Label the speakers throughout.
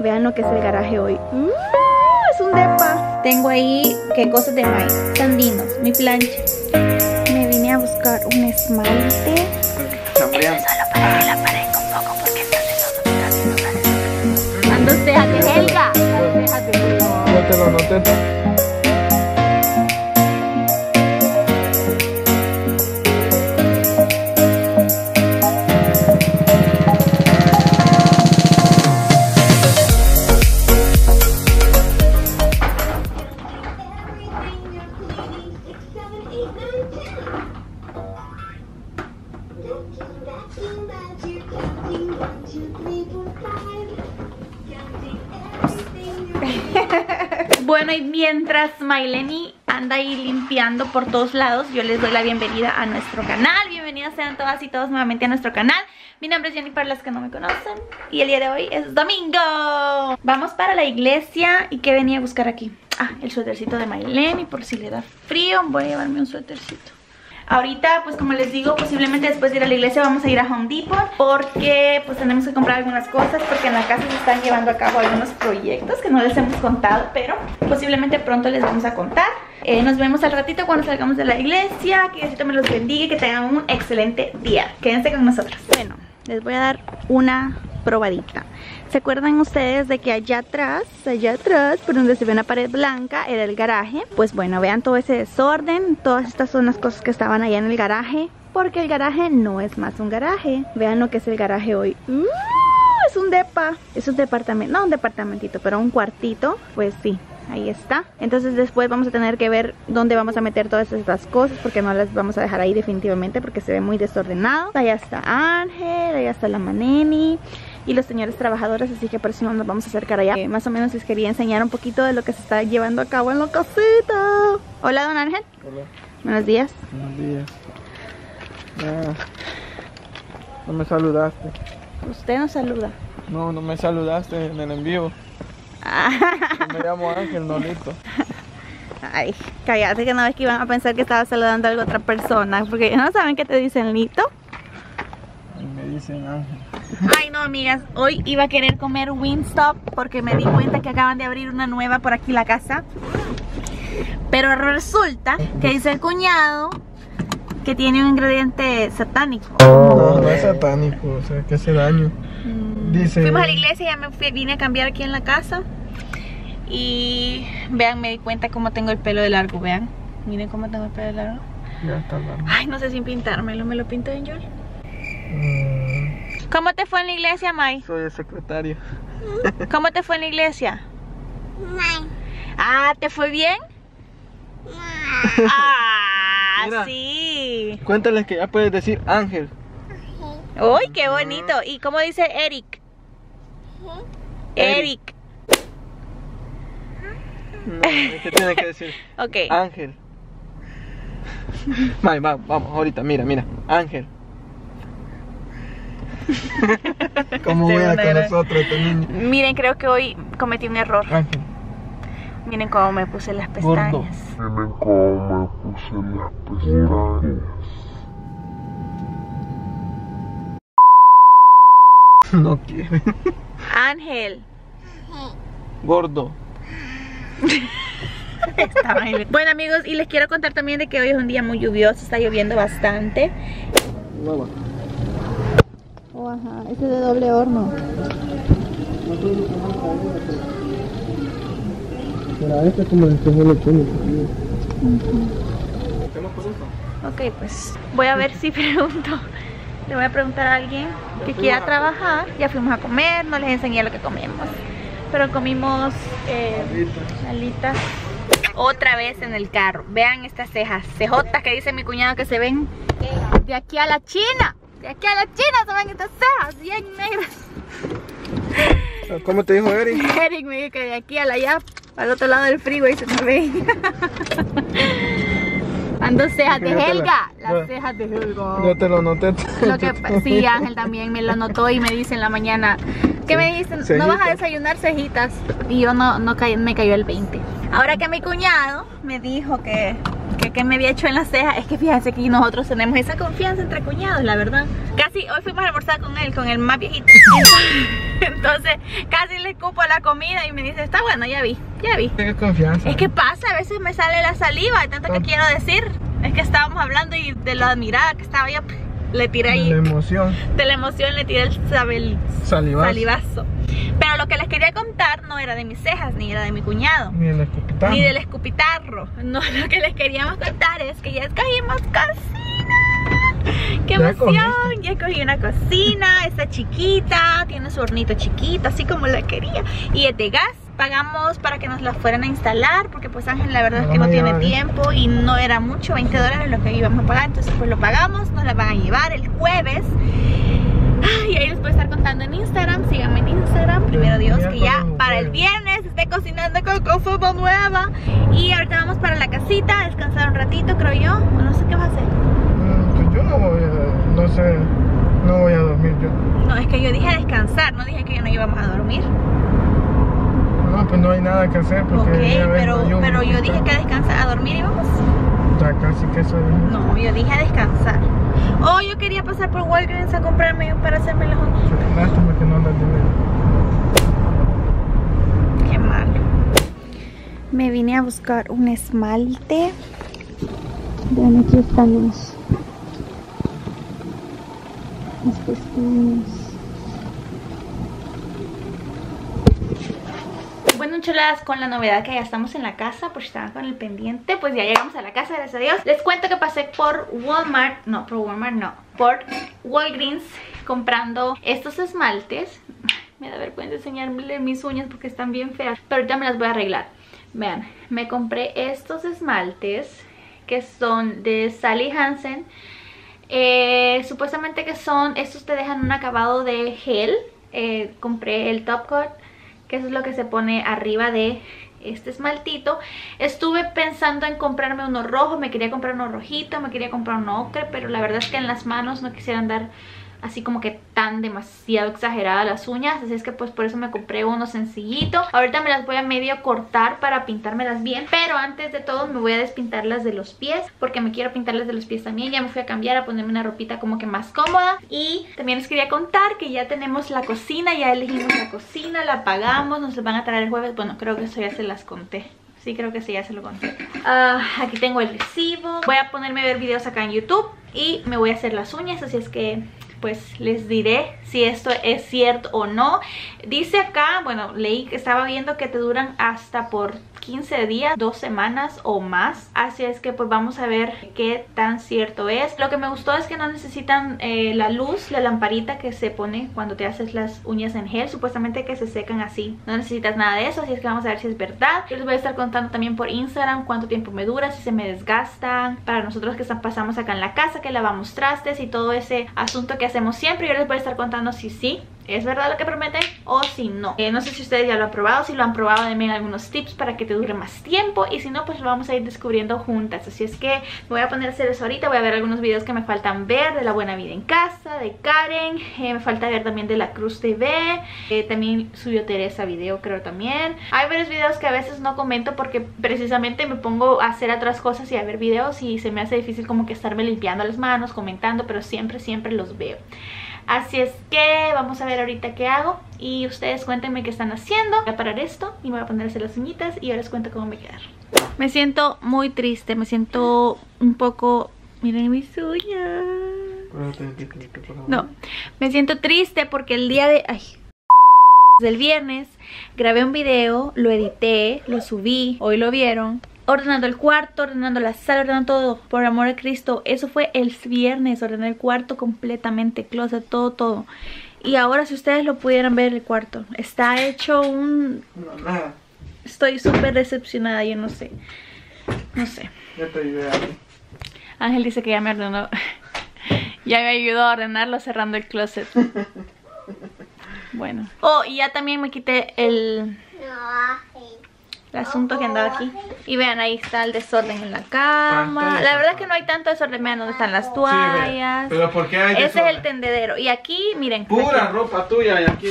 Speaker 1: Vean lo que es el garaje hoy. Uh, es un depa. Tengo ahí, qué cosas de maíz. Sandinos, mi plancha. Me vine a buscar un esmalte. Solo para que la parezca un poco porque está haciendo Ando cejas de Helga. Cejas de Helga. Bueno, y mientras Maileni anda ahí limpiando por todos lados, yo les doy la bienvenida a nuestro canal. Bienvenidas sean todas y todos nuevamente a nuestro canal. Mi nombre es Jenny para las que no me conocen. Y el día de hoy es domingo. Vamos para la iglesia. ¿Y qué venía a buscar aquí? Ah, el suétercito de Maileni por si le da frío. Voy a llevarme un suétercito. Ahorita, pues como les digo, posiblemente después de ir a la iglesia vamos a ir a Home Depot porque pues tenemos que comprar algunas cosas porque en la casa se están llevando a cabo algunos proyectos que no les hemos contado, pero posiblemente pronto les vamos a contar. Eh, nos vemos al ratito cuando salgamos de la iglesia, que Diosito me los bendiga y que tengan un excelente día. Quédense con nosotros. Bueno, les voy a dar una probadita. ¿Se acuerdan ustedes de que allá atrás, allá atrás, por donde se ve una pared blanca, era el garaje? Pues bueno, vean todo ese desorden, todas estas son las cosas que estaban allá en el garaje, porque el garaje no es más un garaje. Vean lo que es el garaje hoy. ¡Uh! es un depa, es un departamento, no un departamentito, pero un cuartito, pues sí, ahí está entonces después vamos a tener que ver dónde vamos a meter todas estas cosas porque no las vamos a dejar ahí definitivamente porque se ve muy desordenado allá está Ángel, allá está la Maneni y los señores trabajadores, así que por eso no nos vamos a acercar allá. Eh, más o menos les quería enseñar un poquito de lo que se está llevando a cabo en la casita. Hola, don Ángel.
Speaker 2: Hola.
Speaker 1: Buenos días.
Speaker 2: Buenos días. Ah, no me saludaste.
Speaker 1: Usted nos saluda.
Speaker 2: No, no me saludaste en el envío. Yo me llamo Ángel Nolito.
Speaker 1: Ay, cállate que no ves que iban a pensar que estaba saludando a otra persona, porque no saben que te dicen Lito.
Speaker 2: Ángel.
Speaker 1: Ay no amigas, hoy iba a querer comer Wingstop porque me di cuenta que acaban de abrir una nueva por aquí la casa. Pero resulta que dice el cuñado que tiene un ingrediente satánico.
Speaker 2: No, no es satánico, o sea, que hace daño. Dice...
Speaker 1: Fuimos a la iglesia y ya me fui, vine a cambiar aquí en la casa. Y vean, me di cuenta cómo tengo el pelo de largo, vean. Miren cómo tengo el pelo de largo.
Speaker 2: Ya está largo.
Speaker 1: Ay, no sé sin pintármelo, ¿me lo pinto en Joel?
Speaker 2: Mm,
Speaker 1: ¿Cómo te fue en la iglesia, Mai?
Speaker 2: soy el secretario.
Speaker 1: ¿Cómo te fue en la iglesia? Ah, ¿te fue bien? Ah,
Speaker 2: Mira.
Speaker 1: sí.
Speaker 2: Cuéntales que ya puedes decir Ángel.
Speaker 1: Uy, qué bonito. ¿Y cómo dice Eric? Eric.
Speaker 2: No, que tienes que decir
Speaker 1: Ok.
Speaker 2: Ángel. May, va, vamos, ahorita, mira, mira. Ángel. ¿Cómo
Speaker 1: Sí,
Speaker 2: voy a
Speaker 1: una
Speaker 2: con
Speaker 1: era-
Speaker 2: nosotros este niño?
Speaker 1: Miren, creo que hoy cometí un error.
Speaker 2: Ángel.
Speaker 1: Miren cómo me puse las
Speaker 2: Gordo.
Speaker 1: pestañas.
Speaker 3: Miren cómo me puse las pestañas.
Speaker 2: No quiere.
Speaker 1: Ángel.
Speaker 2: Gordo.
Speaker 1: Bueno amigos, y les quiero contar también de que hoy es un día muy lluvioso, está lloviendo bastante. Ajá, ese de doble horno.
Speaker 2: Pero este como el que lo tiene.
Speaker 1: Ok, pues voy a ver si pregunto. Le voy a preguntar a alguien que quiera trabajar. Ya fuimos a comer, no les enseñé lo que comimos. Pero comimos eh, alitas. Otra vez en el carro. Vean estas cejas. Cejotas que dice mi cuñado que se ven de aquí a la China. De aquí a la China se ven estas cejas bien negras.
Speaker 2: ¿Cómo te dijo Eric?
Speaker 1: Eric me dijo que de aquí a la allá, al otro lado del freeway se me ve. Ando cejas de
Speaker 2: la-
Speaker 1: Helga. Las cejas de Helga.
Speaker 2: Yo te lo noté.
Speaker 1: Lo que sí, Ángel también me lo notó y me dice en la mañana. ¿Qué me dicen? No vas a desayunar cejitas. Y yo no, no caí- me cayó el 20. Ahora que mi cuñado me dijo que que, que me había hecho en la ceja. Es que fíjense que nosotros tenemos esa confianza entre cuñados, la verdad. Casi hoy fuimos a almorzar con él, con el más viejito. Entonces casi le escupo la comida y me dice, está bueno, ya vi, ya vi.
Speaker 2: Tienes confianza.
Speaker 1: Es que pasa, a veces me sale la saliva de tanto que quiero decir. Es que estábamos hablando y de la mirada que estaba yo, le tiré ahí.
Speaker 2: La emoción.
Speaker 1: De la emoción le tiré el
Speaker 2: Salivazo.
Speaker 1: salivazo. Pero lo que les quería contar no era de mis cejas, ni era de mi cuñado.
Speaker 2: Ni el escupitán.
Speaker 1: Ni del escupitarro. No, lo que les queríamos contar es que ya escogimos cocina. ¡Qué
Speaker 2: ¿Ya
Speaker 1: emoción! Ya escogí una cocina, está chiquita, tiene su hornito chiquito, así como la quería. Y es de gas. Pagamos para que nos la fueran a instalar, porque pues Ángel la verdad es que no tiene
Speaker 2: ¿eh?
Speaker 1: tiempo y no era mucho, 20 dólares lo que íbamos a pagar. Entonces pues lo pagamos, nos la van a llevar el jueves. Y ahí les contando en Instagram. Síganme en Instagram. Primero Dios, que ya para el viernes esté cocinando con cosas nueva. Y ahorita vamos para la casita, a descansar un ratito, creo yo. O no sé qué va a hacer.
Speaker 2: Mm, pues yo no voy a, no sé, no voy a dormir yo.
Speaker 1: No, es que yo dije descansar, no dije que yo no íbamos a dormir.
Speaker 2: No, pues no hay nada que hacer porque
Speaker 1: Ok, pero, pero yo dije que a descansar, a dormir íbamos.
Speaker 2: Casi que eso es.
Speaker 1: No, yo dije a descansar. Oh, yo quería pasar por Walgreens a comprarme para hacerme las uñas.
Speaker 2: Lástima que no dinero.
Speaker 1: Qué malo. Me vine a buscar un esmalte. Vean, aquí están los, las pestañas. Bueno, chuladas, con la novedad que ya estamos en la casa, pues estaban con el pendiente, pues ya llegamos a la casa, gracias a Dios. Les cuento que pasé por Walmart, no, por Walmart no, por Walgreens comprando estos esmaltes. Me da vergüenza enseñarle mis uñas porque están bien feas, pero ya me las voy a arreglar. Vean, me compré estos esmaltes que son de Sally Hansen. Eh, supuestamente que son, estos te dejan un acabado de gel. Eh, compré el Top Coat, que eso es lo que se pone arriba de este esmaltito. Estuve pensando en comprarme uno rojo, me quería comprar uno rojito, me quería comprar uno ocre, pero la verdad es que en las manos no quisiera andar así como que tan demasiado exagerada las uñas así es que pues por eso me compré uno sencillito. Ahorita me las voy a medio cortar para pintármelas bien pero antes de todo me voy a despintar las de los pies porque me quiero pintar las de los pies también. Ya me fui a cambiar a ponerme una ropita como que más cómoda. Y también les quería contar que ya tenemos la cocina ya elegimos la cocina la pagamos nos van a traer el jueves. Bueno creo que eso ya se las conté. Sí, creo que sí, ya se lo conté. Ah, aquí tengo el recibo. Voy a ponerme a ver videos acá en YouTube y me voy a hacer las uñas, así es que pues les diré si esto es cierto o no. Dice acá, bueno, leí que estaba viendo que te duran hasta por 15 días, 2 semanas o más. Así es que pues vamos a ver qué tan cierto es. Lo que me gustó es que no necesitan eh, la luz, la lamparita que se pone cuando te haces las uñas en gel. Supuestamente que se secan así. No necesitas nada de eso, así es que vamos a ver si es verdad. Yo les voy a estar contando también por Instagram cuánto tiempo me dura, si se me desgastan. Para nosotros que pasamos acá en la casa, que lavamos trastes y todo ese asunto que hacemos siempre. Yo les voy a estar contando si sí es verdad lo que prometen o si no. Eh, no sé si ustedes ya lo han probado, si lo han probado denme algunos tips para que te dure más tiempo y si no pues lo vamos a ir descubriendo juntas. Así es que me voy a poner a hacer eso ahorita, voy a ver algunos videos que me faltan ver de la buena vida en casa, de Karen, eh, me falta ver también de la Cruz TV, eh, también subió Teresa video creo también. Hay varios videos que a veces no comento porque precisamente me pongo a hacer otras cosas y a ver videos y se me hace difícil como que estarme limpiando las manos, comentando, pero siempre, siempre los veo. Así es que vamos a ver ahorita qué hago y ustedes cuéntenme qué están haciendo. Voy a parar esto y me voy a poner a hacer las uñitas y ahora les cuento cómo me quedaron. Me siento muy triste, me siento un poco... Miren mis uñas. No, me siento triste porque el día de... Ay, del viernes grabé un video, lo edité, lo subí, hoy lo vieron ordenando el cuarto, ordenando la sala, ordenando todo, por amor de Cristo. Eso fue el viernes, ordené el cuarto completamente, closet, todo, todo. Y ahora si ustedes lo pudieran ver el cuarto, está hecho un...
Speaker 2: No, nada.
Speaker 1: Estoy súper decepcionada, yo no sé. No sé.
Speaker 2: Ya te ayudé a.
Speaker 1: Ángel dice que ya me ordenó. ya me ayudó a ordenarlo cerrando el closet. Bueno. Oh, y ya también me quité el, el asunto que andaba aquí. Y vean, ahí está el desorden en la cama. La verdad es que no hay tanto desorden. Vean dónde están las toallas.
Speaker 2: Pero ¿por qué hay
Speaker 1: Ese es
Speaker 2: desorden?
Speaker 1: el tendedero. Y aquí, miren.
Speaker 2: Pura
Speaker 1: aquí.
Speaker 2: ropa tuya hay aquí.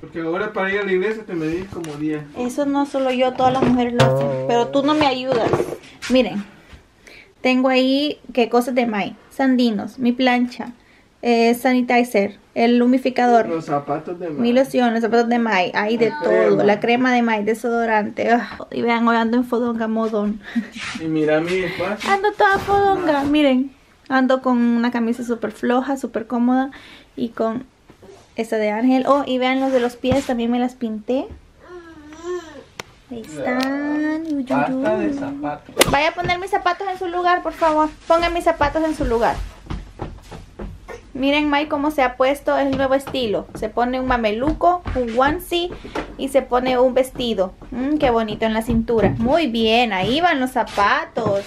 Speaker 2: Porque ahora para ir a la iglesia te medí como 10.
Speaker 1: Eso no solo yo, todas las mujeres lo hacen. Pero tú no me ayudas. Miren. Tengo ahí, ¿qué cosas de Mai? Sandinos, mi plancha, eh, sanitizer, el humificador,
Speaker 2: Los zapatos de
Speaker 1: mi loción, los zapatos de Mai, hay de
Speaker 2: La
Speaker 1: todo,
Speaker 2: crema.
Speaker 1: la crema de Mai, desodorante. ah, y vean, hoy ando en fodonga modón.
Speaker 2: Y mira mi espacio.
Speaker 1: Ando toda fodonga, miren. Ando con una camisa súper floja, súper cómoda y con esta de Ángel. Oh, y vean los de los pies, también me las pinté. Ahí están.
Speaker 2: Basta de zapatos.
Speaker 1: Vaya a poner mis zapatos en su lugar, por favor. Pongan mis zapatos en su lugar. Miren, Mai, cómo se ha puesto el nuevo estilo. Se pone un mameluco, un onesie y se pone un vestido. Mm, qué bonito en la cintura. Muy bien, ahí van los zapatos.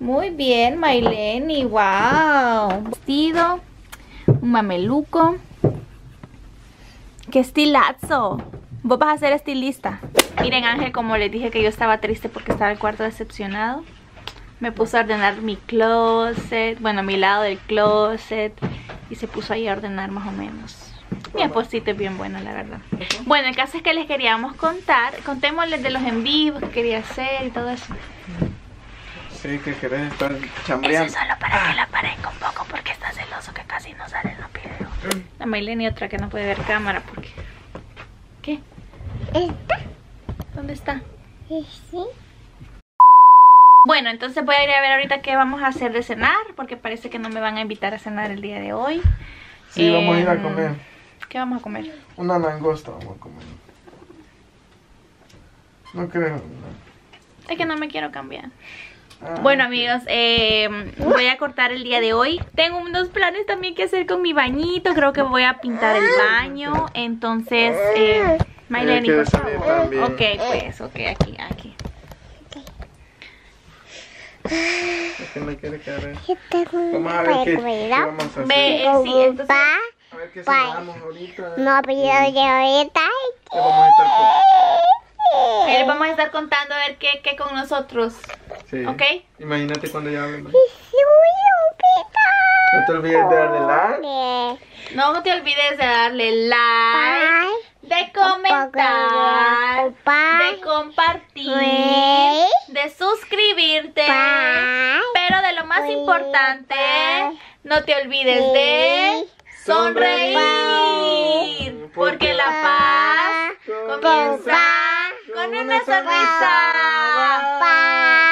Speaker 1: Muy bien, Maileni. Wow. Un vestido, un mameluco. ¡Qué estilazo! Vos vas a ser estilista. Miren, Ángel, como les dije que yo estaba triste porque estaba el cuarto decepcionado. Me puso a ordenar mi closet, bueno, mi lado del closet. Y se puso ahí a ordenar más o menos. Mi esposito es bien bueno, la verdad. Bueno, el caso es que les queríamos contar. Contémosles de los en vivos que quería hacer y todo eso.
Speaker 2: Sí, que querés estar
Speaker 1: Eso
Speaker 2: chambreando.
Speaker 1: es solo para que la parezca un poco porque está celoso que casi no sale en los videos. La Maylene y otra que no puede ver cámara porque... ¿Qué? ¿Dónde está? Bueno, entonces voy a ir a ver ahorita qué vamos a hacer de cenar porque parece que no me van a invitar a cenar el día de hoy.
Speaker 2: Sí, vamos a ir a
Speaker 1: Em,
Speaker 2: comer.
Speaker 1: ¿Qué vamos a comer?
Speaker 2: Una langosta vamos a comer. No creo. no.
Speaker 1: Es que no me quiero cambiar.
Speaker 2: Ah,
Speaker 1: Bueno amigos, eh, voy a cortar el día de hoy. Tengo unos planes también que hacer con mi bañito. Creo que voy a pintar el baño. Entonces, eh, Maylene, por favor. Ok, pues, ok, aquí, aquí.
Speaker 2: No quiere haga eso. Vamos a ver qué, qué vamos a hacer.
Speaker 1: Ve, eh, sí, entonces,
Speaker 2: A ver qué cenamos ahorita.
Speaker 4: No, pero yo ahorita.
Speaker 2: ¿Qué vamos a estar con-
Speaker 1: ahí les vamos a estar contando a ver qué, qué con nosotros.
Speaker 2: Sí.
Speaker 1: ¿Ok?
Speaker 2: Imagínate cuando ya
Speaker 4: pito.
Speaker 2: No te olvides de darle like.
Speaker 1: No te olvides de darle like, de comentar, de compartir, de suscribirte. Pero de lo más importante, no te olvides de sonreír. Porque la paz comienza con una sonrisa.
Speaker 4: Bye.